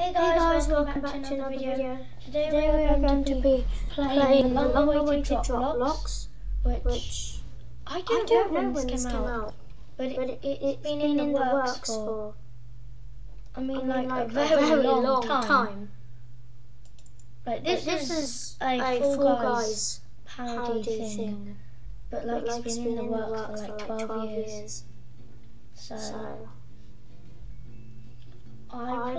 Hey guys, Hey guys, welcome, back, to another video. Today, Today we are going to be playing the long-awaited DropBlox, which, which I I don't, don't know when this came, out, but, it, but it, it's it's been in the works for, for I mean, I mean, like, like a very, long, time. time. Like, This, this, this is a a Fall Guys, parody, parody thing, thing, but like, it's been in the works for like 12, years. years. So, So I, I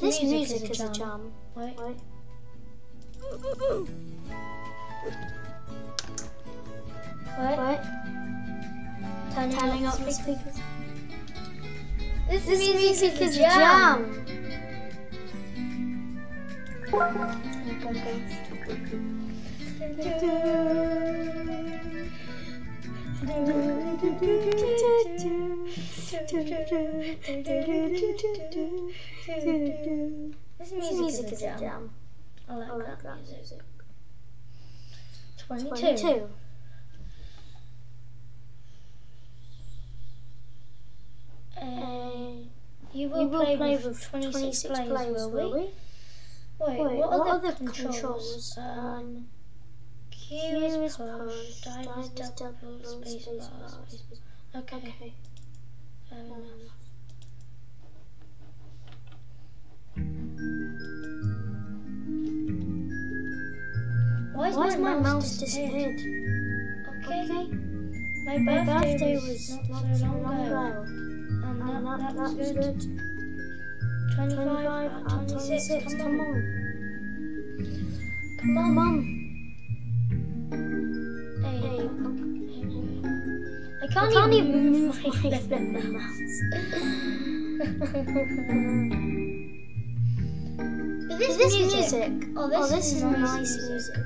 This, This music, is a jam. jam. Wait. Wait. Wait. Wait. Turning, Turning up up the speakers. speakers. This, This music, is a a jam. This This music, is a jam. I like, I like that, that music. 22. 22. Uh, you will, you will play, play with with 26, 26 players, players, will we? Wait, Wait, what, what the the controls? controls? Um, Um, Q is push, dive is double, space bar, bar, space space bar. Okay, Okay. fair Why is, Why is my, my mouse disappeared? Okay. Okay. My My birthday, birthday was, not, not so long long ago. And that, And that, that, was that was good. good. 25, 25 uh, 26, 26, come come on. on. Come on. On. Hey, Hey, I I can't, can't even move my my mouse. this, music, music? Oh, this, Oh, this is, is nice, nice music.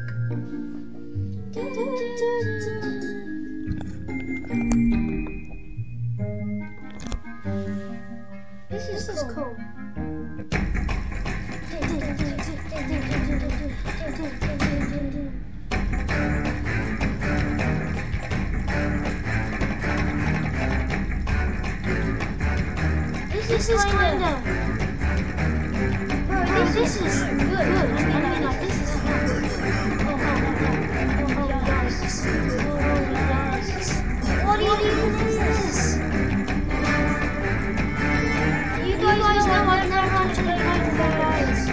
This is, This is cool. cool. This, is. Bro, Bro, this, is good. good. I mean, like, this is. Oh, no, no, no. Oh. Oh. What even is this? You guys know I've never actually played with.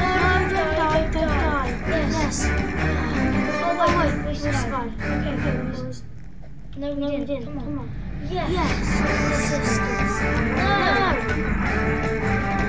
No, die, don't. Yes. Oh, wait, wait, we survived. Okay, okay, we. No, No, didn't. Come on. Yes. Yes. No. How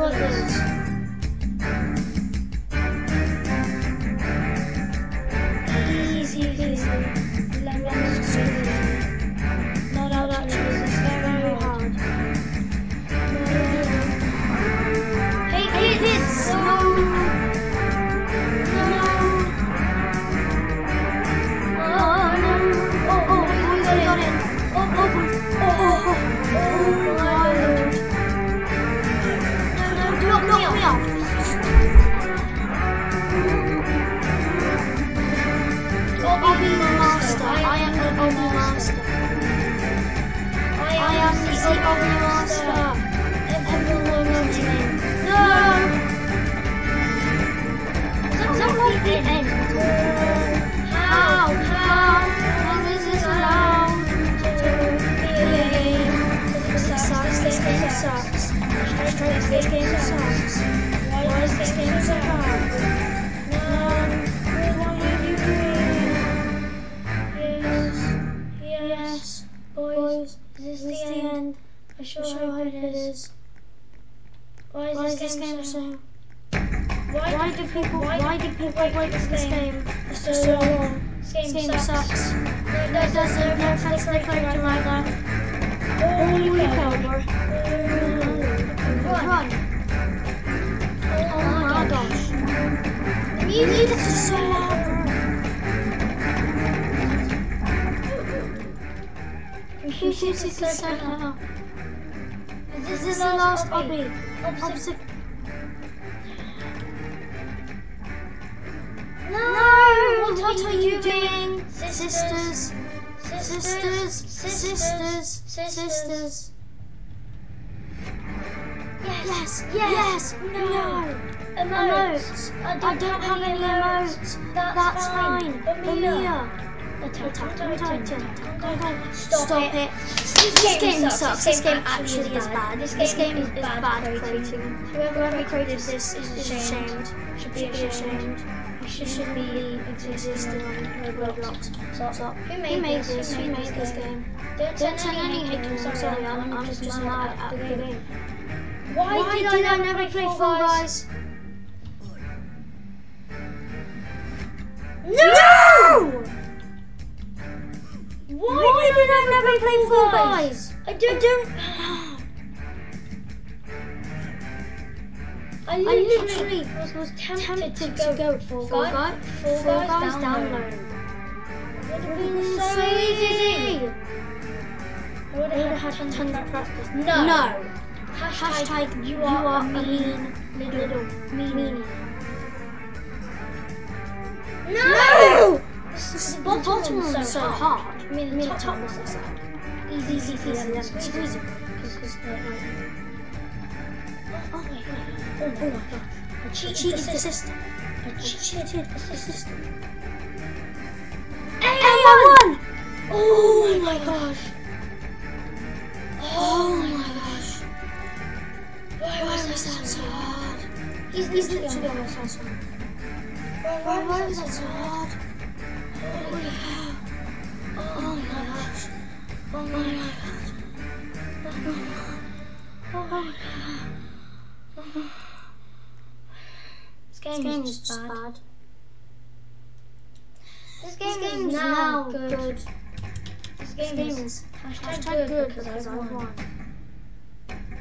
Yes, Why is Why is this game game so? so? Why Why do people? Why Why do people wait for for this game for for so so long? This game game sucks. sucks. No, there's there's no no fence fence click click right right there. there. Holy Holy cow. cow, bro. Run. Run. Oh Oh my gosh. The music is so loud. Music is so loud. This is the last last obby? obby. Opposite. Opposite. No! What, what are you doing? Sisters. Sisters. Sisters. Sisters. Sisters. Sisters. Yes. Yes. Yes. No. No. Emotes. I don't, I don't have any emotes. That's, That's fine. fine. Amia. Amia. Attack on Attack on Titan. Titan. Stop, it. This game sucks. This game actually is bad. This game is bad creating. Whoever created this is ashamed. Should be Should be ashamed. It shouldn't be existing on Roblox. Stop. Stop. Who Who made made this? Who made made this this game? Don't Don't any hate comments. Sorry, I'm, I'm just mad at the game. Why, Why did, I never play Fall Guys? No! Why, Why did I never never play play Fall Guys? I don't. I I literally, literally was, tempted, to to go, go Fall Fall Guys, Fall Fall Guys, download. download. Would have Been so so easy. easy. I would have had had tons of practice. No. No. Hashtag, Hashtag you you are, are a mean mean little, little meanie. No! No! The is the bottom bottom one's so so hard. hard. I mean, the top top one's hard. hard. Easy, easy, Easy, easy, easy, easy, easy. Because they're like. Oh my. Oh my god. I cheated, Cheated the system. I cheated I! Oh my gosh. Oh my gosh. Why was that so hard? He's He's literally on one. Why, was that so hard? Holy cow. This game, This game is is bad. bad. This This game, game is is now good. good. This This game, game is is hashtag, hashtag good, good because, I won. won.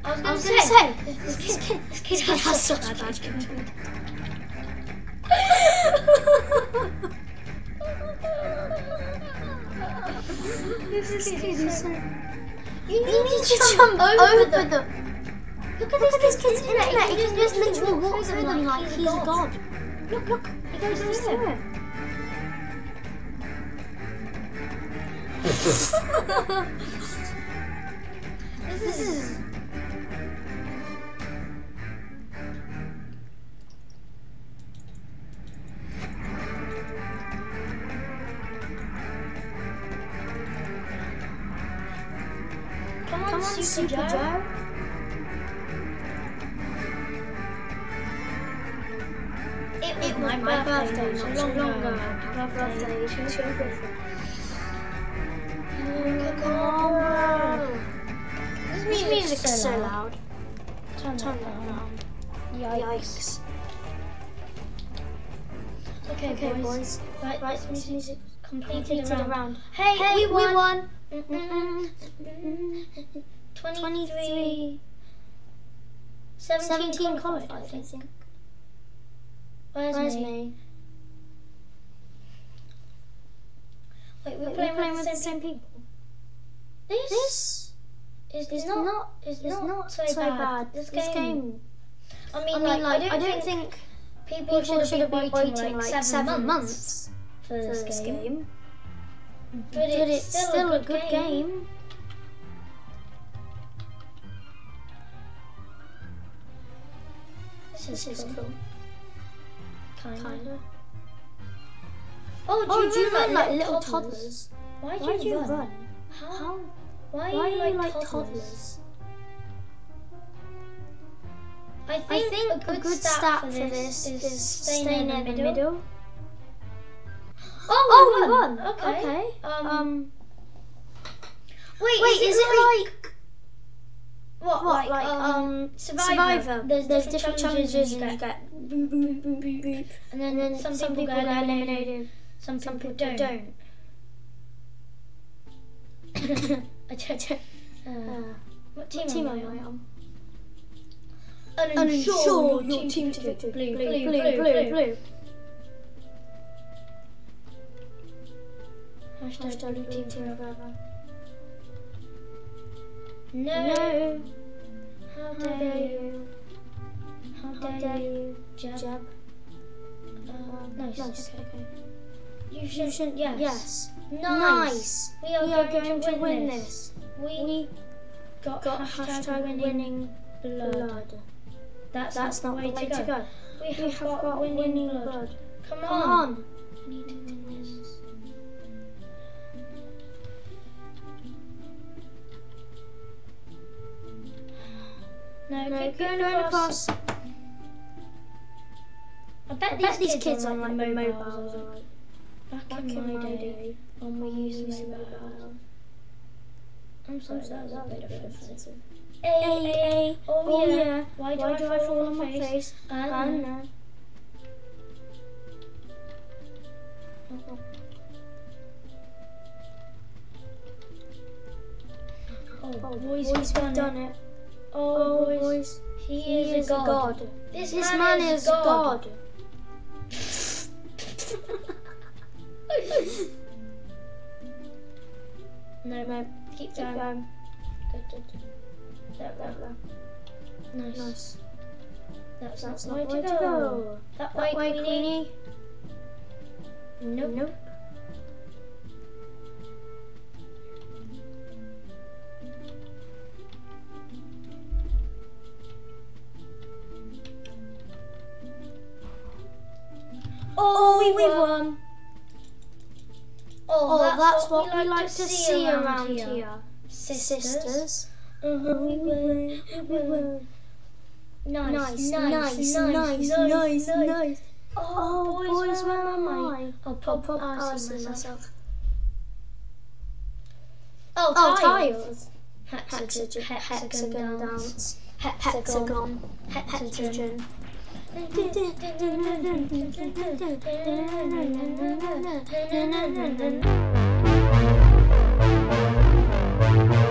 I was gonna was say, gonna say, this, this kid, kid, this kid has, such bad bad. You need, to, jump, over, over them. them. Look at Look this, kid's internet. He can just literally walk through them like he's a god. Look, look, he goes through it. This is. Come on, Super. Joe. It was It my, was my birthday, birthday not not so so long long ago. Happy birthday to your birthday. Come on, bro. This music's music's so loud. Turn Turn that down. Yikes. Yikes. Okay, Okay, boys. boys. Right, Right, this music completed, completed around. a round. Hey, Hey, we we won. won. Mm-mm. 23, 23, 17, 17 qualified, I I think. think. Where's, Where's me? me? Wait, we're We're playing, playing with the same people. people. This, This is, is is not, not, is not, not so, so bad. bad. This, This game, game, I I mean, mean, like, like, I don't, think, think people, people should have been waiting, waiting like like seven, months, months for for this, this game. game. But, But it's, still, a good, game. game. This is, cool. Kinda. Kinda. Oh, do Oh, you, do you run run like like little toddlers? toddlers? Why do Why you, do you run? run? How? How? Why, Why are you like, like toddlers? toddlers? I think, I think a good, stat, for this, is staying, in the middle. Oh, Oh, we we won. won. Okay. Okay. Um, Um, wait, wait, is, it like, what, what, like, like, um, um, Survivor? Survivor. There's, There's different, different challenges, and you and you get, get boop, boop, boop, boop, boop, and then, and then some, some people, people get get eliminated. Some Some people, people don't. don't. I don't. Uh, Uh, what team, what team am I on? on? Uninsured, your team to victory. Blue, blue, blue, blue, blue. Hashtag Hashtag blue team team forever. No. No. How dare you? How dare dare you? Jab. Jab. Uh, Um, nice. Nice. Okay. Okay. You You should. should. Yes. Yes. Nice. Nice. We are, We are going, to win, this. We, We got, got hashtag, hashtag winning, winning blood. blood. That's, That's not the way to go. We have, We have got, got winning, winning blood. blood. Come, Come on. on. No, No, keep keep going, going across. across. I bet I these, bet these kids, kids on like like the the mobiles. mobiles. like, Back, Back in my day, when we used used mobile. mobile. I'm sorry, that was a bit offensive. offensive. Hey, Hey, oh, oh yeah. yeah. Why do Why I do I fall on my my face? face? I I know. know. Oh, Oh, boys, boys, we've done, done it. it. Oh, boys, he, he is, a god. This, This man is God. no, No, keep keep going. going. Good, good, good. There, there. Nice. Nice. That's, That's not not the way to go. That way, way, Queenie. Queenie. Nope. Nope. Oh, we won. Oh, Oh, that's, what we like to see around here. Sisters. Sisters. Uh-huh, we We win. We We win. Nice, Nice, nice, nice, nice, nice, nice. Oh, boys, where am I? I'll I'll pop, pop I'll see myself. Oh, Oh, tiles. Hexagon, Hexagon, hexagon hexagon dance. dance. Hexagon. Hexagon. Hexagon. If you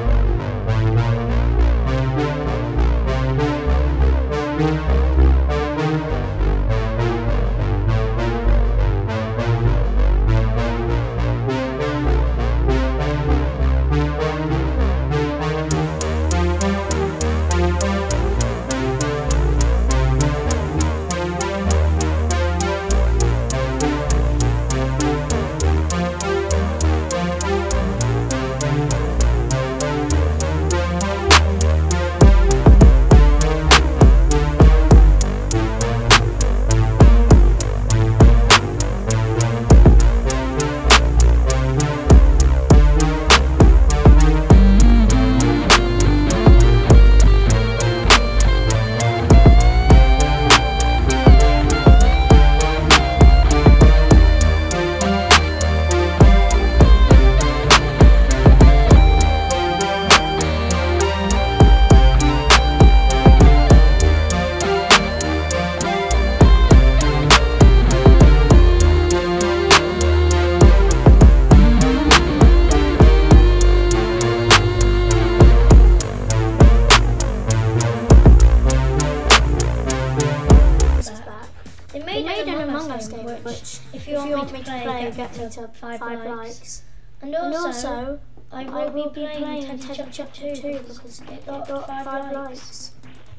me five, five, likes. likes. And And also, also, I will, I will be playing Teddy Chapter Chapter 2 2 because it got, got five, five likes. likes.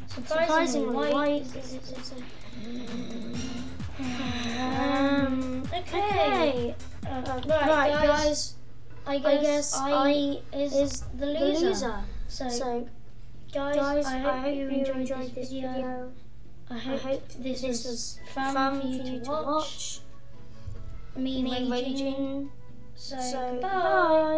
Surprisingly, Surprisingly, why why is is so- Um, okay. Uh, Uh, right, guys, guys, I I guess, guess I, I is, is the the loser. loser. So, So, guys, guys, I hope, you enjoyed, this video. I I hope, hope this, this was was fun, fun for you to watch. watch. Me, Me raging. raging. So, So, goodbye. bye.